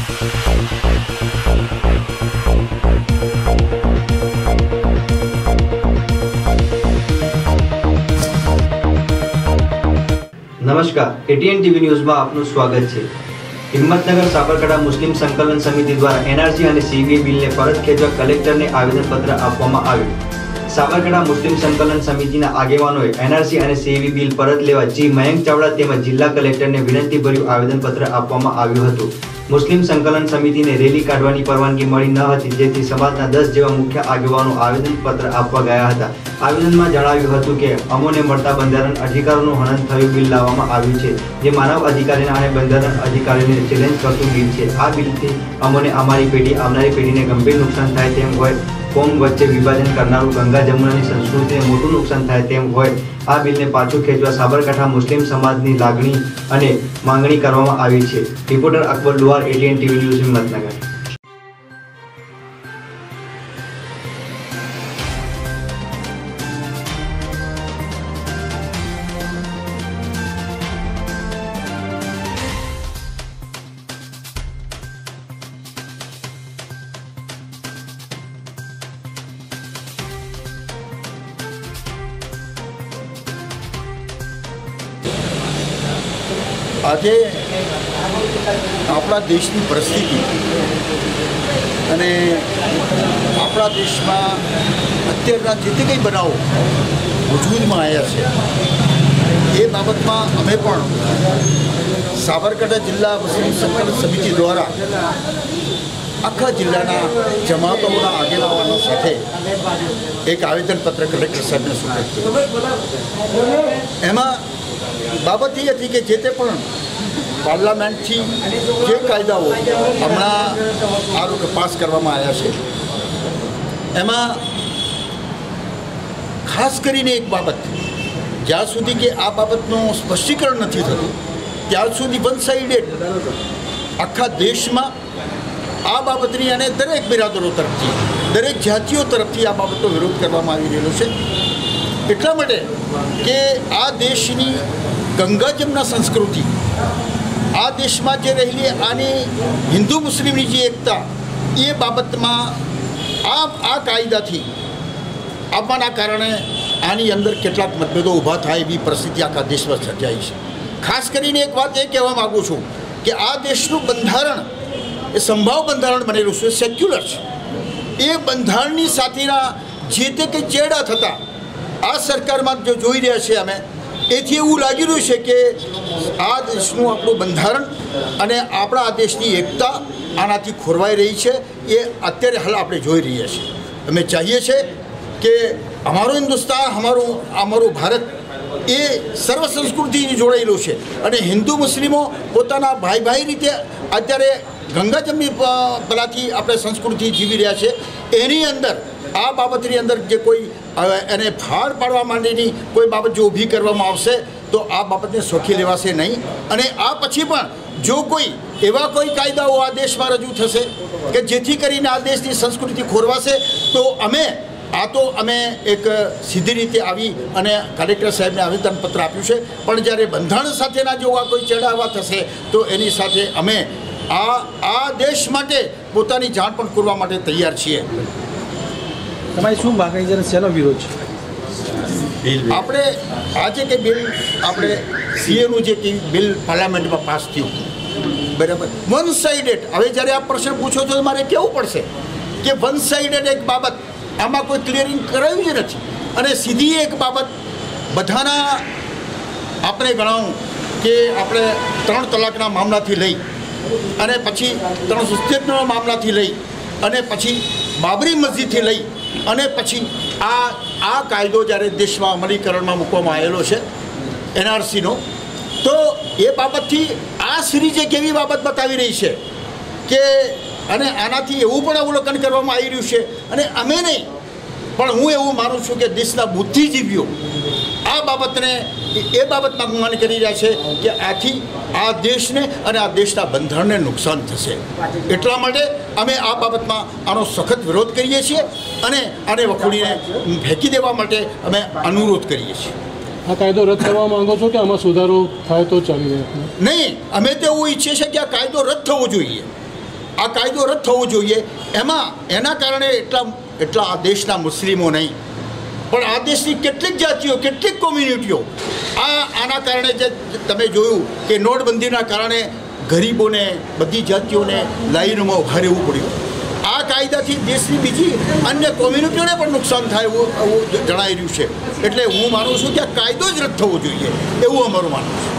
નમસ્કાર. ATN TV ન્યૂઝમાં આપનું સ્વાગત છે. હિંમતનગર સાબરકાંઠા મુસ્લિમ સંકલન સમિતિ દ્વારા એનઆરસી અને સીવી બિલને પરત ખેંચવા કલેક્ટરને આવેદનપત્ર આપવામાં આવ્યું. સાબરકાંઠા મુસ્લિમ સંકલન સમિતિના આગેવાનોએ એનઆરસી અને સીવી બિલ પરત લેવા જી મયંક ચાવડા તેમજ જિલ્લા કલેક્ટરને વિનંતીભર્યું આવેદનપત્ર આપવામાં આવ્યું હતું. મુસ્લિમ સંકલન સમિતિને રેલી કાઢવાની પરવાનગી મળી ન હતી, જેથી સમાજના દસ જેવા મુખ્ય આગેવાનો આવેદનપત્ર આપવા ગયા હતા. આવેદનમાં જણાવ્યું હતું કે, અમોને મળતા બંધારણ અધિકારોનું હનન થયું બિલ લાવવામાં આવ્યું છે, જે માનવ અધિકારીના અને બંધારણ અધિકારીને ચેલેન્જ કરતું બિલ છે. આ બિલથી અમોને અમારી પેઢી, આવનારી પેઢીને ગંભીર નુકસાન થાય તેમ હોય કોમ વચ્ચે વિભાજન કરનારું ગંગા જમુનાની સંસ્કૃતિને મોટું નુકસાન થાય તેમ હોય, આ બિલને પાછું ખેંચવા સાબરકાંઠા મુસ્લિમ સમાજની લાગણી અને માંગણી કરવામાં આવી છે. Reporter Akbar Duar ATN TV news Himmatnagar. આજે આપણા દેશની પરિસ્થિતિ અને આપણા દેશમાં અત્યારના જે તે કંઈ બનાવો, વજૂદમાં આવ્યા છે, એ બાબતમાં અમે પણ સાબરકાંઠા જિલ્લા મુસ્લિમ સંકલન સમિતિ દ્વારા આખા જિલ્લાના જમાતોના આગેવાનો સાથે એક આવેદનપત્ર કલેક્ટર સાહેબને કર્યું એમાં બાબત એ હતી કે જે તે પણ પાર્લામેન્ટથી જે કાયદાઓ હમણાં આ પાસ કરવામાં આવ્યા છે, એમાં ખાસ કરીને એક બાબત, જ્યાં સુધી કે આ બાબતનું સ્પષ્ટીકરણ નથી થતું ત્યાર સુધી વન સાઇડેડ આખા દેશમાં આ બાબતની અને દરેક બિરાદરો તરફથી, દરેક જાતિઓ તરફથી આ બાબતનો વિરોધ કરવામાં આવી રહેલો છે. એટલા માટે કે આ દેશની ગંગા જમના સંસ્કૃતિ, આ દેશમાં જે રહેલી આની હિન્દુ મુસ્લિમની જે એકતા, એ બાબતમાં આ આ કાયદાથી આપવાના કારણે આની અંદર કેટલાક મતભેદો ઊભા થાય એવી પરિસ્થિતિ આખા દેશમાં સર્જાઈ છે. ખાસ કરીને એક વાત એ કહેવા માગું છું કે આ દેશનું બંધારણ એ સંભાવ બંધારણ બનેલું છે સેક્યુલર છે. એ બંધારણની સાથેના જે તે કંઈ ચેડા થતા, આ સરકારમાં જો જોઈ રહ્યા છીએ અમે, એથી એવું લાગી રહ્યું છે કે આ દેશનું આપણું બંધારણ અને આપણા આ દેશની એકતા આનાથી ખોરવાઈ રહી છે, એ અત્યારે હાલ આપણે જોઈ રહ્યા છીએ. અમે ચાહીએ છીએ કે અમારું હિન્દુસ્તાન, અમારું અમારું ભારત એ સર્વ સંસ્કૃતિથી જોડાયેલું છે અને હિન્દુ મુસ્લિમો પોતાના ભાઈ ભાઈ રીતે અત્યારે ગંગા જમની પેલાથી આપણે સંસ્કૃતિ જીવી રહ્યા છે એની અંદર, આ બાબતની અંદર જે કોઈ એને ફાળ પાડવા માટેની કોઈ બાબત જો ઊભી કરવામાં આવશે, તો આ બાબતને સોખી લેવાશે નહીં. અને આ પછી પણ, જો કોઈ એવા કોઈ કાયદાઓ આ દેશમાં રજૂ થશે કે જેથી કરીને આ દેશની સંસ્કૃતિ ખોરવાશે, તો અમે, આ તો અમે એક સીધી રીતે આવી અને કલેક્ટર સાહેબને આવેદનપત્ર આપ્યું છે. પણ જ્યારે બંધારણ સાથેના જો આ કોઈ ચડાવવા થશે, તો એની સાથે અમે આ આ દેશ માટે પોતાની જાણ પણ કરવા માટે તૈયાર છીએ. તમારી શું માગણી છે? અને શેનો વિરોધ છે? આપણે આજે કે બિલ આપણે સીએનું જે કે બિલ પાર્લામેન્ટમાં પાસ થયું. બરાબર? વન સાઇડેડ હવે જ્યારે આ પ્રશ્ન પૂછો છો તો મારે કેવું પડશે કે વન સાઇડેડ એક બાબત આમાં કોઈ ક્લિયરિંગ કરાયું જ નથી. અને સીધી એક બાબત બધાના આપણે ગણાવું કે આપણે ત્રણ તલાકના મામલાથી લઈ અને પછી ત્રણસો સિત્તેરના મામલાથી લઈ અને પછી બાબરી મસ્જિદથી લઈ અને પછી આ આ કાયદો જ્યારે દેશમાં અમલીકરણમાં મૂકવામાં આવેલો છે, એનઆરસીનો, તો એ બાબતથી આ સિરીઝ એક એવી બાબત બતાવી રહી છે કે, અને આનાથી એવું પણ અવલોકન કરવામાં આવી રહ્યું છે, અને અમે નહીં, પણ હું એવું માનું છું કે દેશના બુદ્ધિજીવીઓ બાબતને એ બાબતમાં ગુમાન કરી રહ્યા છે કે આથી આ દેશને અને આ દેશના બંધારણને નુકસાન થશે. એટલા માટે અમે આ બાબતમાં આનો સખત વિરોધ કરીએ છીએ અને આને વખોડીને ફેંકી દેવા માટે અમે અનુરોધ કરીએ છીએ. આ કાયદો રદ કરવા માંગો છો કે આમાં સુધારો થાય તો ચાલી રહે? નહીં અમે તો એવું ઈચ્છીએ છીએ કે આ કાયદો રદ થવો જોઈએ. આ કાયદો રદ થવો જોઈએ. એમાં એના કારણે એટલા એટલા આ દેશના મુસ્લિમો નહીં પણ આ દેશની કેટલીક જાતિઓ, કેટલીક કોમ્યુનિટીઓ આ આના કારણે જે તમે જોયું કે નોટબંધીના કારણે ગરીબોને, બધી જાતિઓને લાઈનમાં ઊભા રહેવું પડ્યું. આ કાયદાથી દેશની બીજી અન્ય કોમ્યુનિટીઓને પણ નુકસાન થાય એવું એવું જણાઈ રહ્યું છે. એટલે હું માનું છું કે આ કાયદો જ રદ થવો જોઈએ, એવું અમારું માનવું છે.